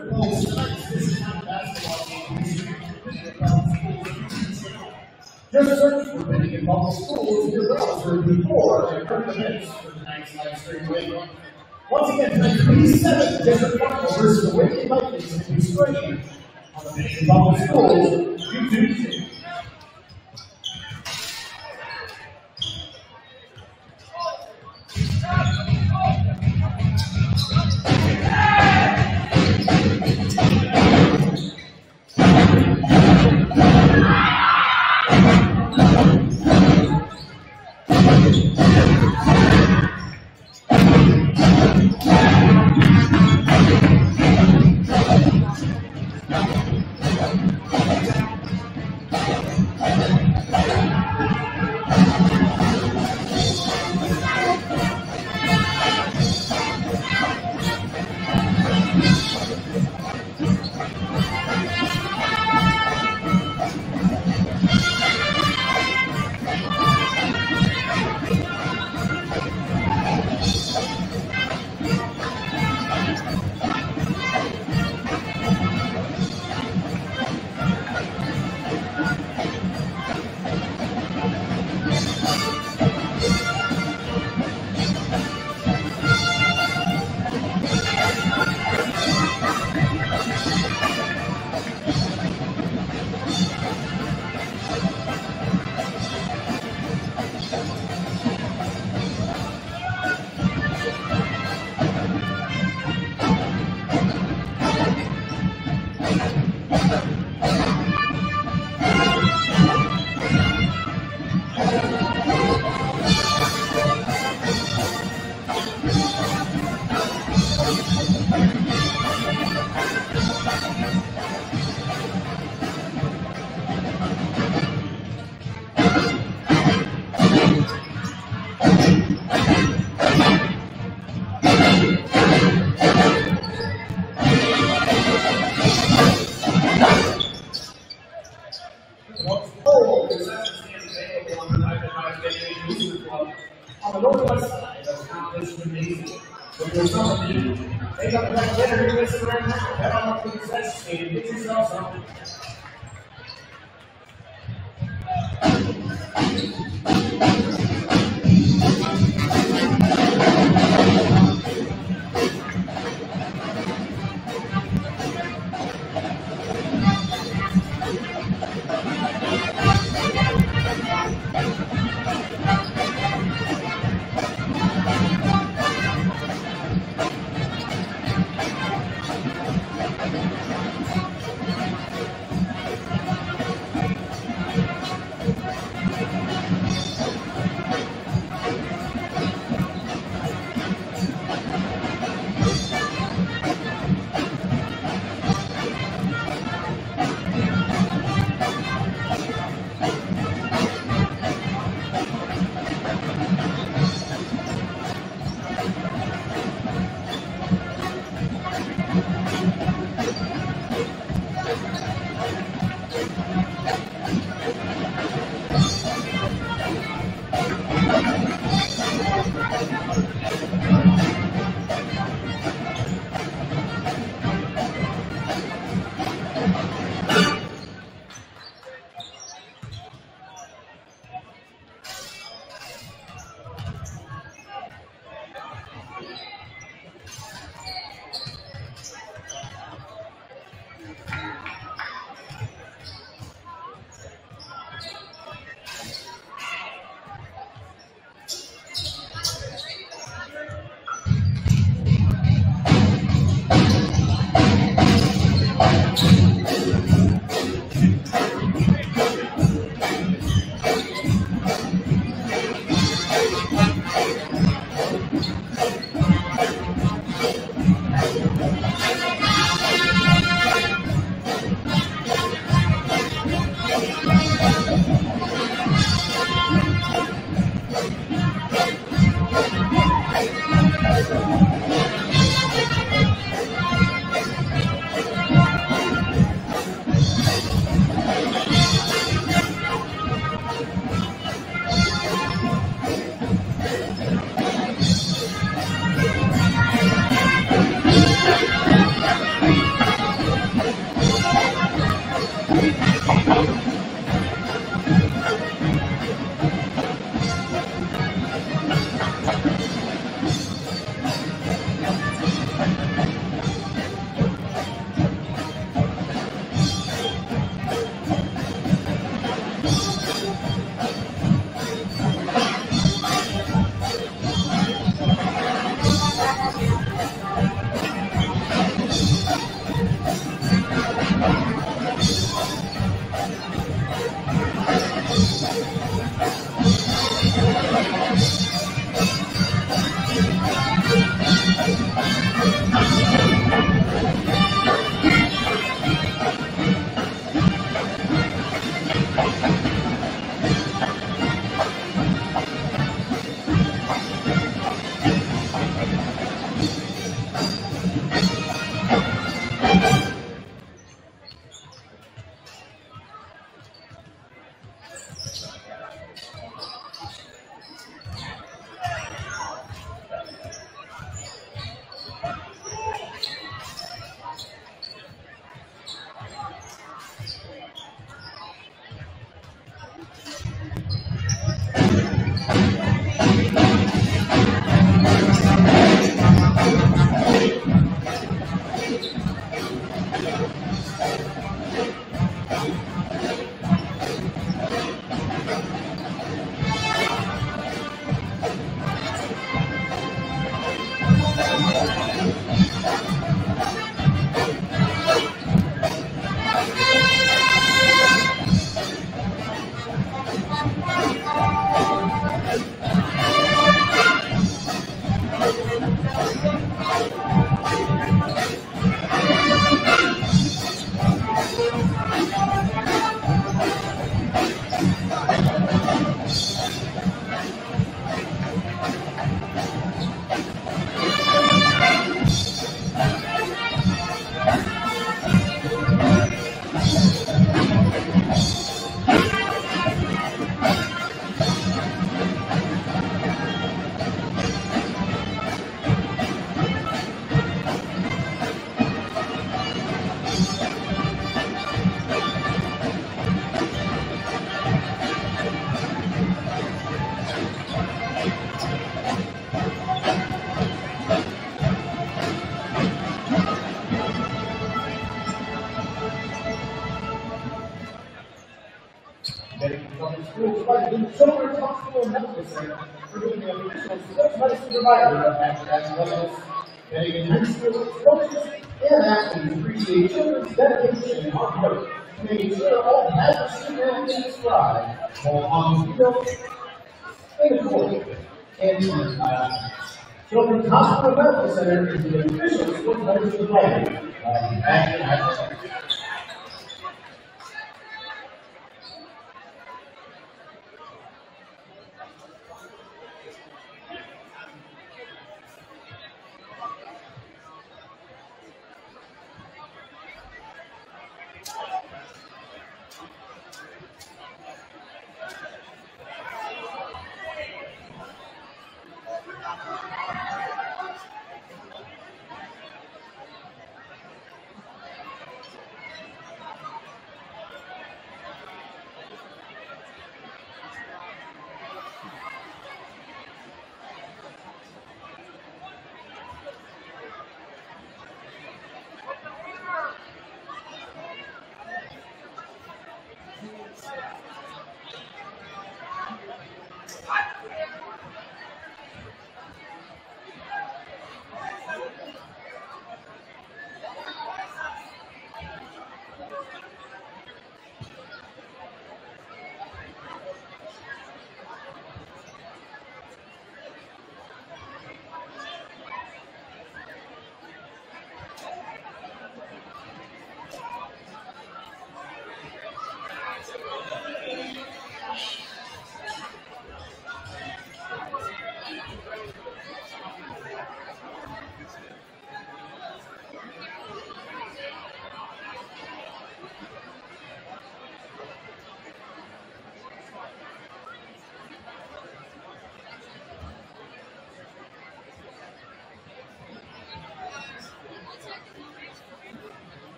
Just search for Bennington Public Schools in your browser before and current events for tonight's live stream week. Once again, tonight's B7 District Final versus the Wicked Vikings will be streamed on the Bennington Public Schools YouTube channel.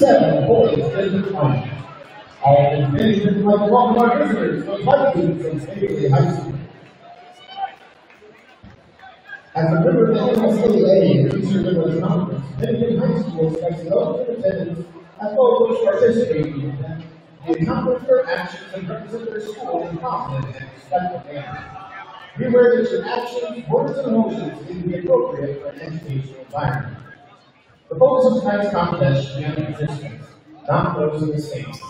D7 boys in favor, would like to welcome our visitors, the Vikings from State High School. As a member of the NSAA Future Liberals Conference, Bennington High School expects those in attendance as well as participating in the event to accomplish their actions and represent their school in confident and respectful manner. Be aware that your actions, words, and emotions to be appropriate for an educational environment. The focus of tonight's contest should be on the participants, not those in the stands.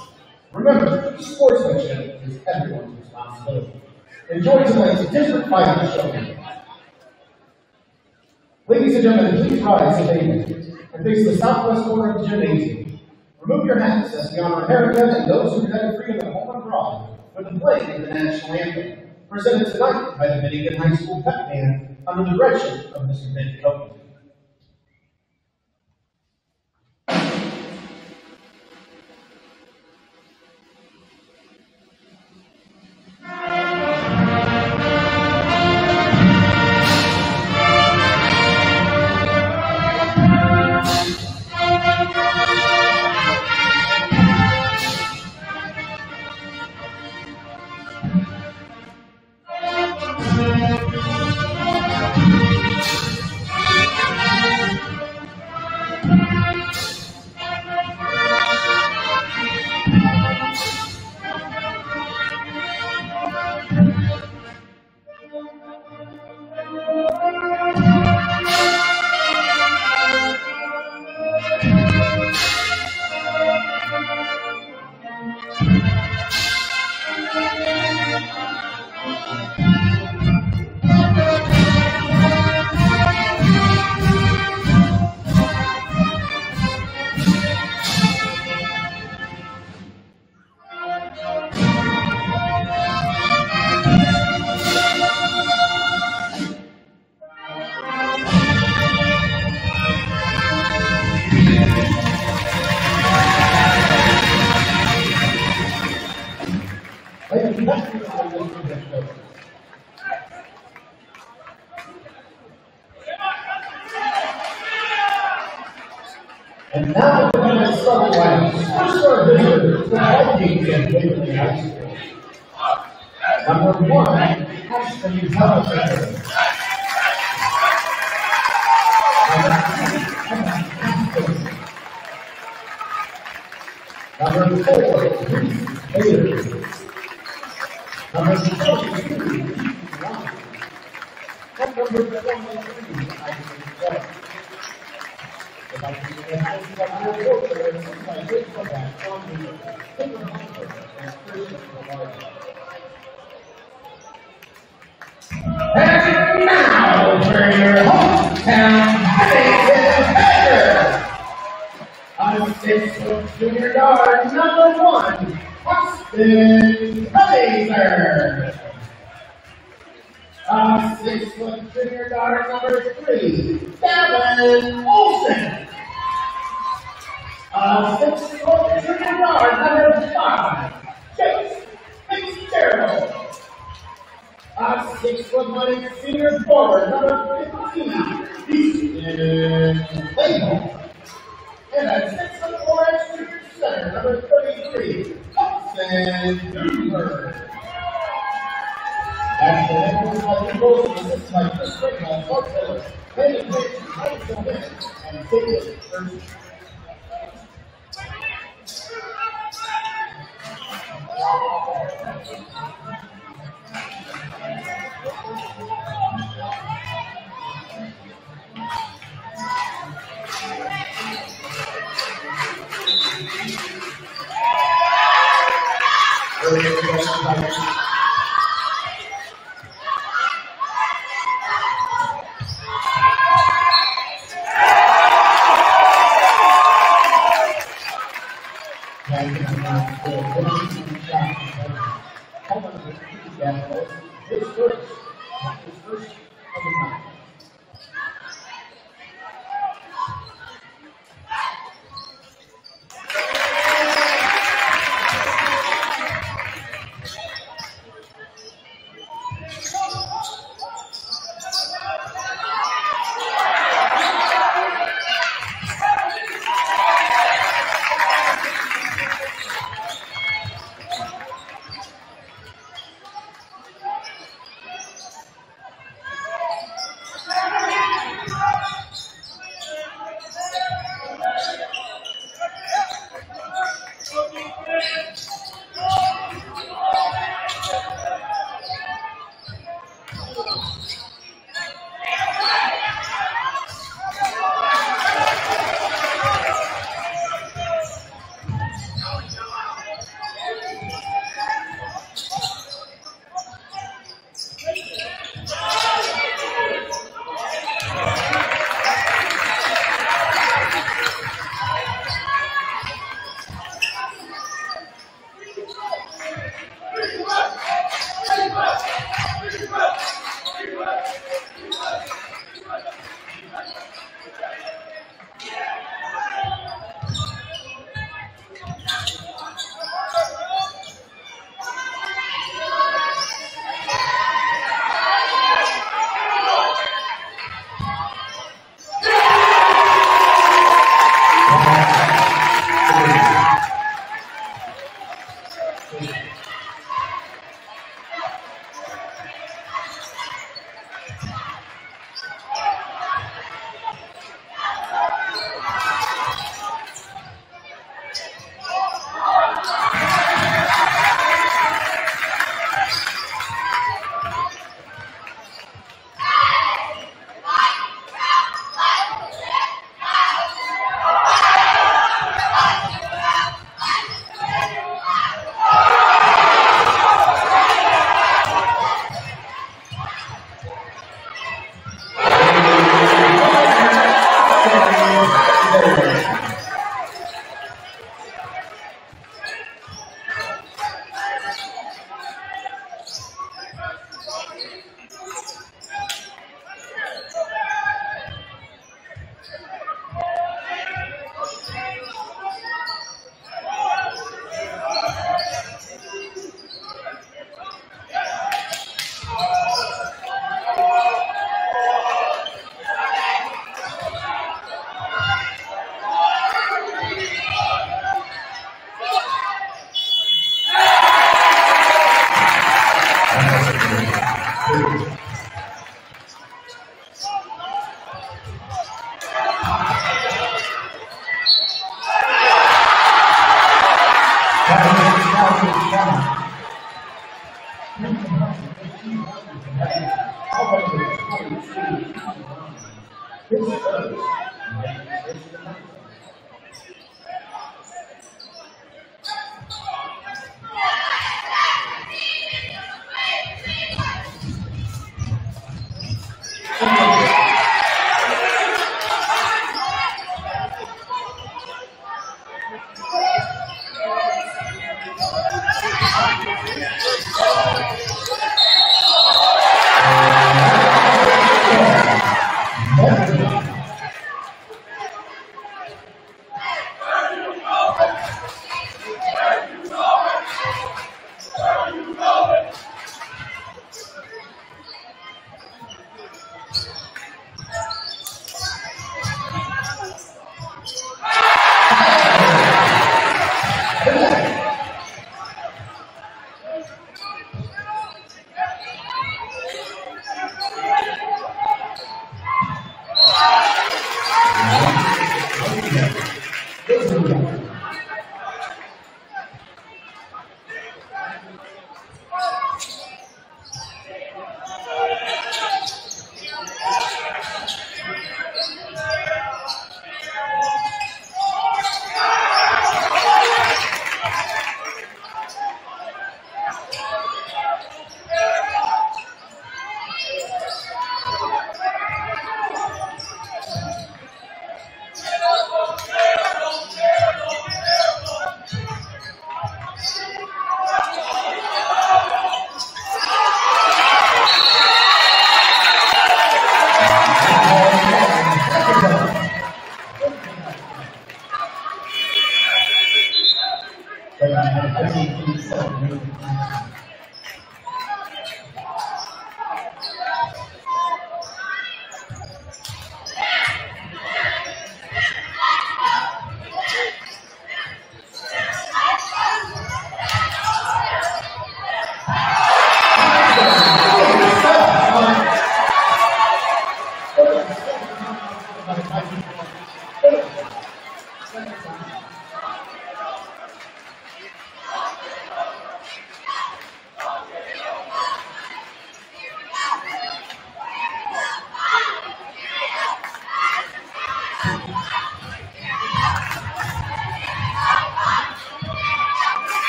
Remember, sportsmanship is everyone's responsibility. Enjoy tonight's district final showcase. Ladies and gentlemen, please rise to and face the southwest corner of the gymnasium. Remove your hats as we honor America and those who protected freedom at home and abroad with the playing of the national anthem, presented tonight by the Bennington High School Pep Band under the direction of Mr. Ben Copeland. His first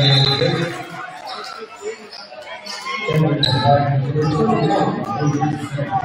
Thank you.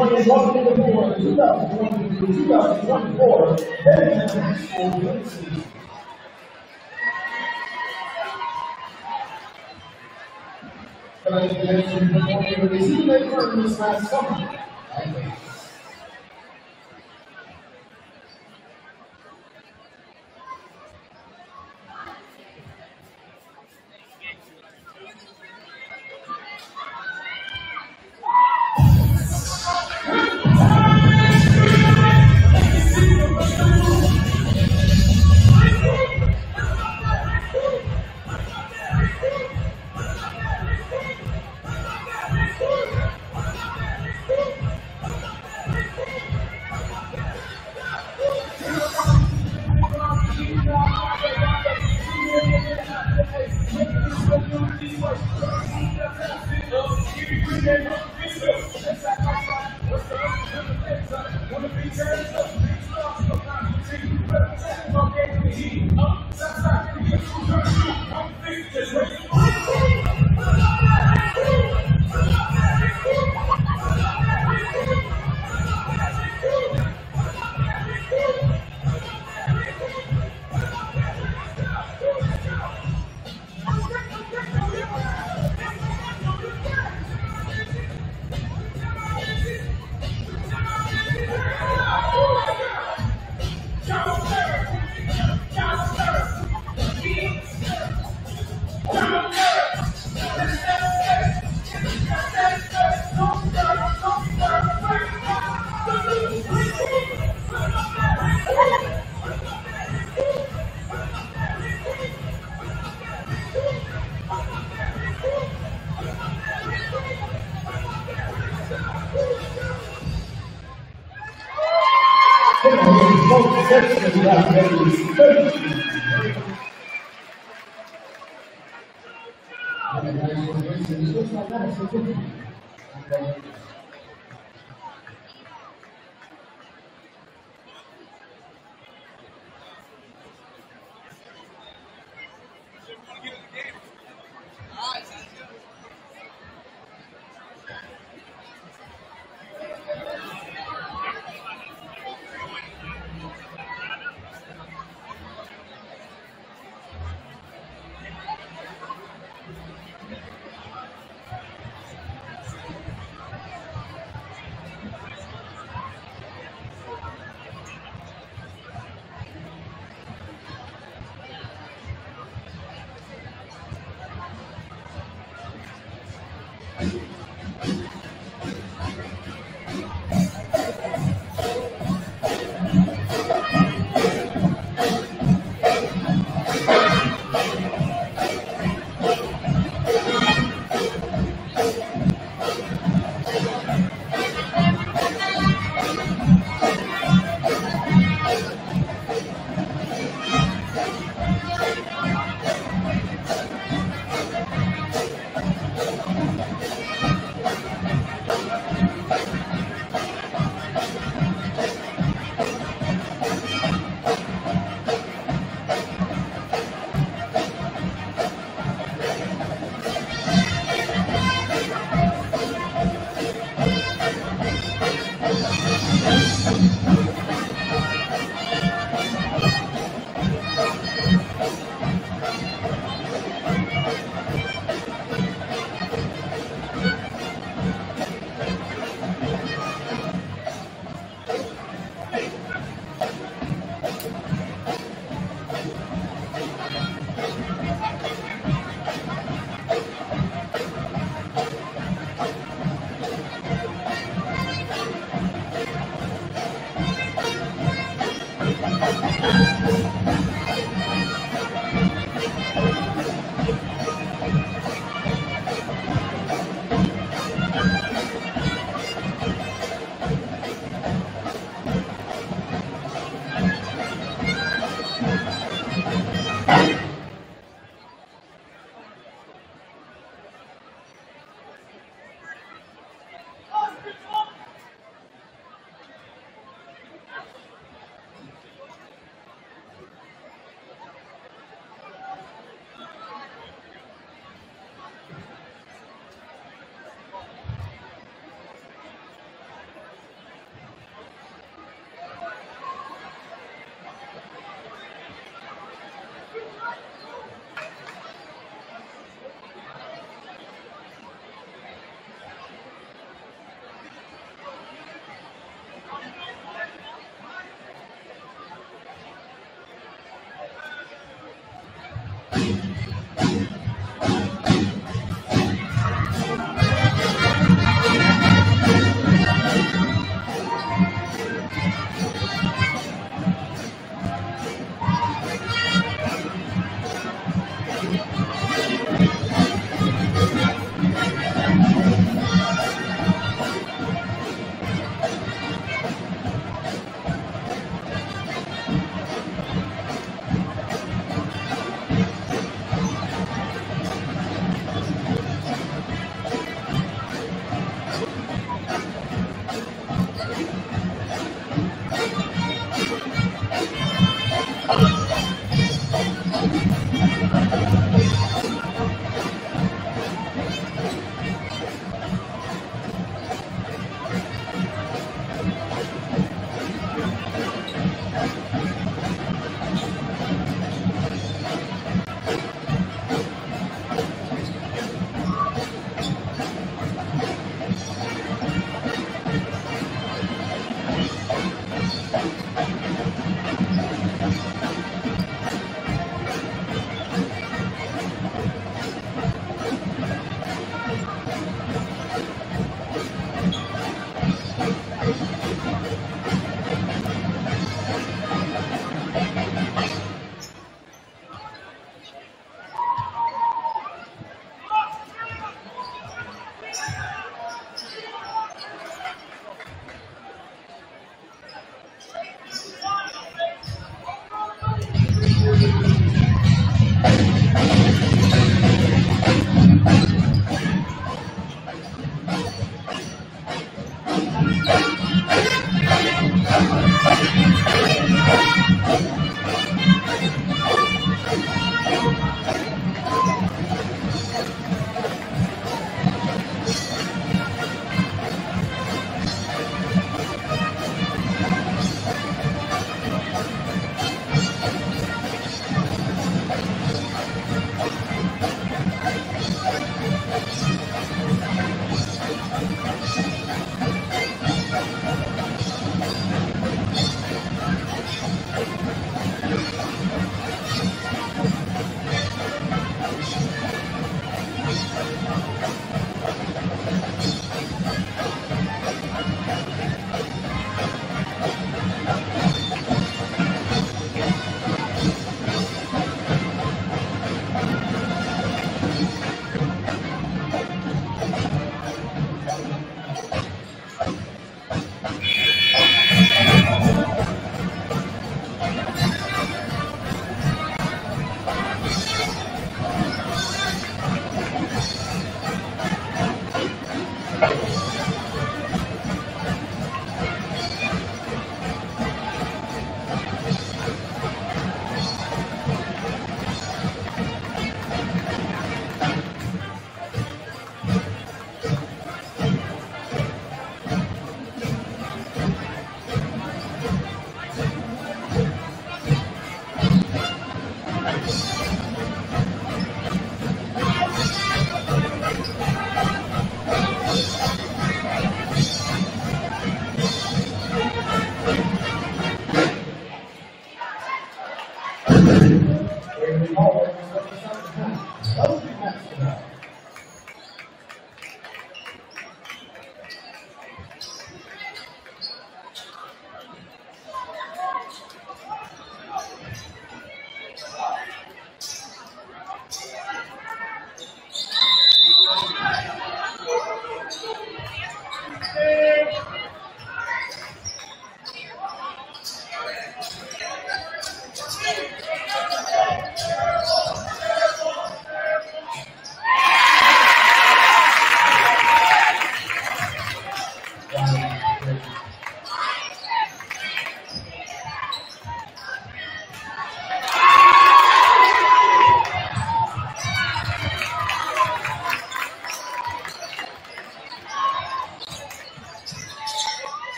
2020 welcome to 2023-2024 Bennington High School Youth Season. Tonight, the next performing with the last summer.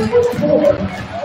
and put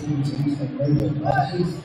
That is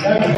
And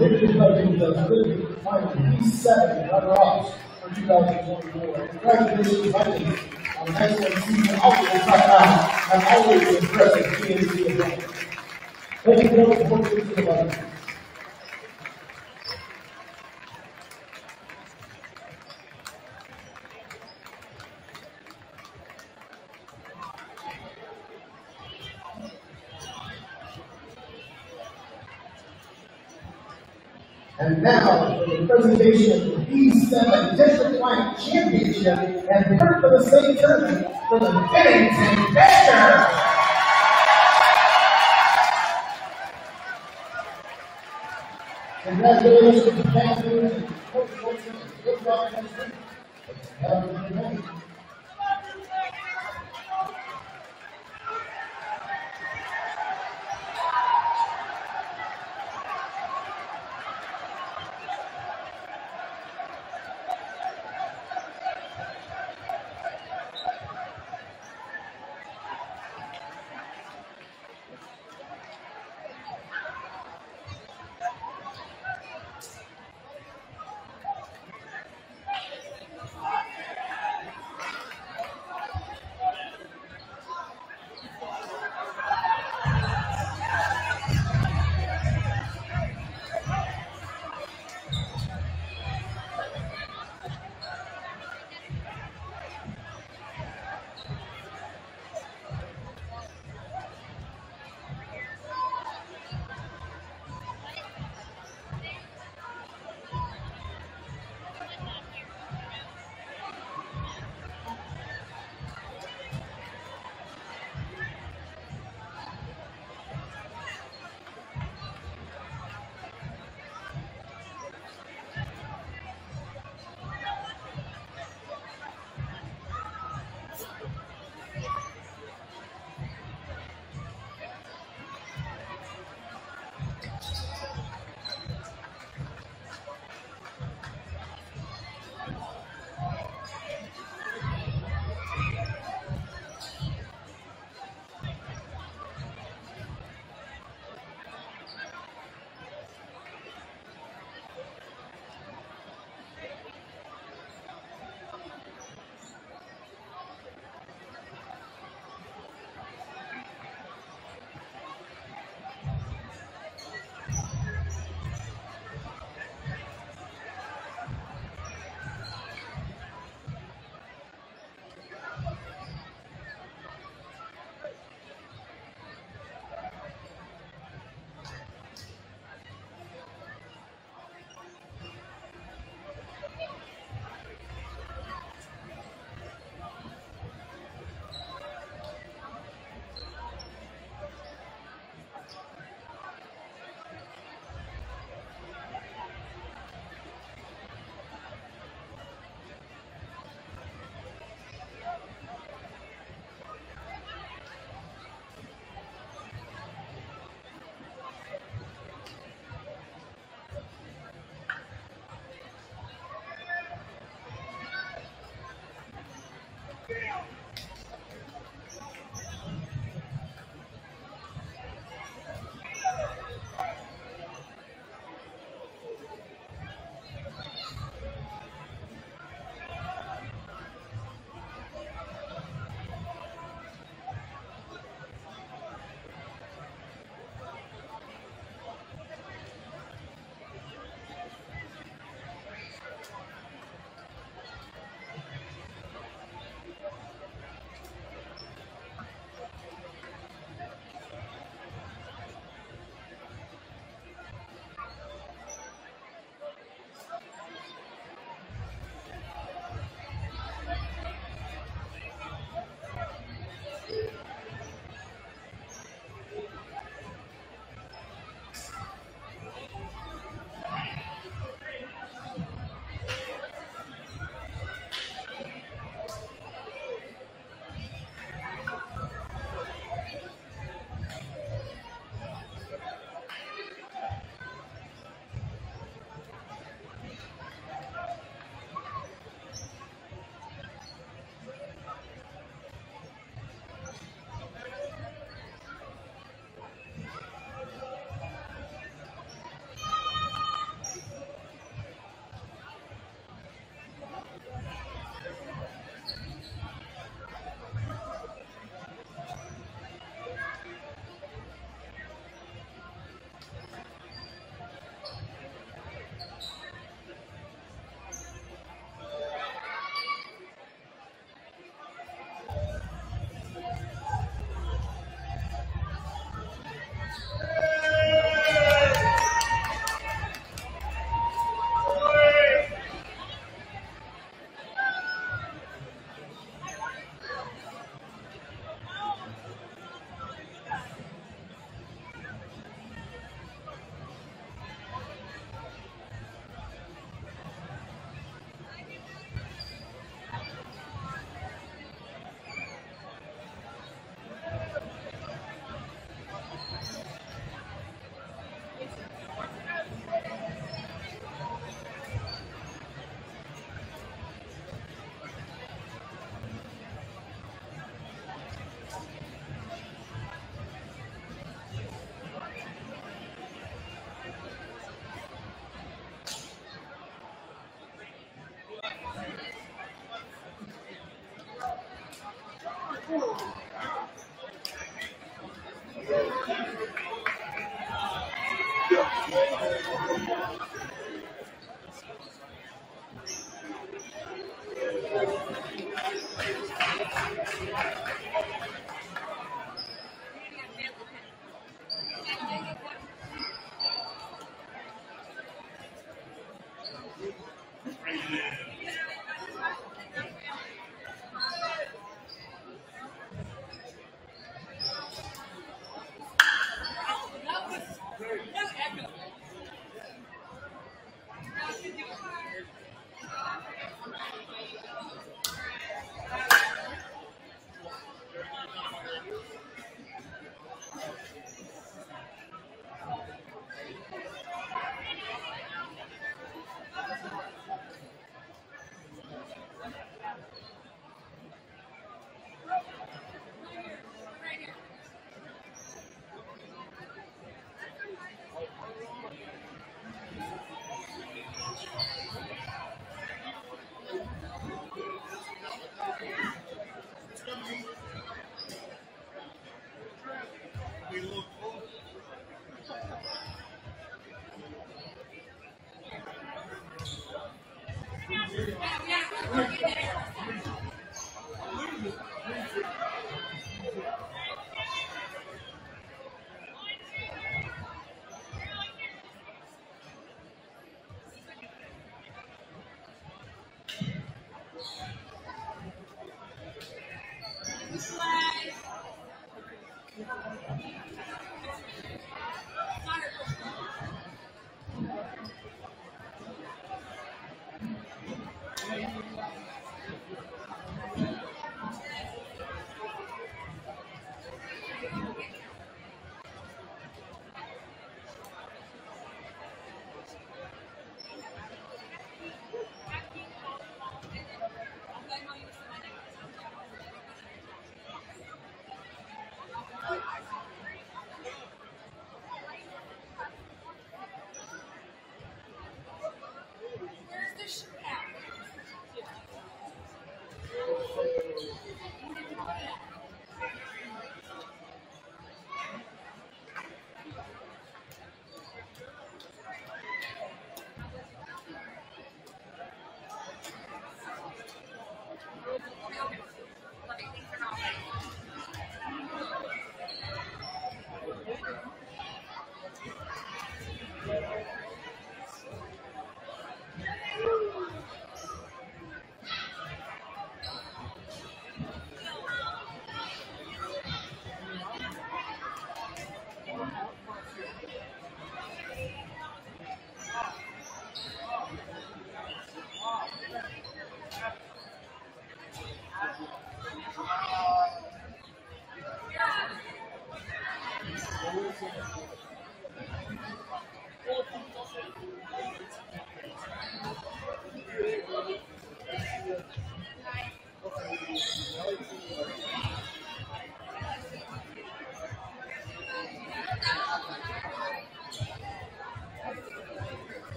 Ele está vindo das coisas. Field.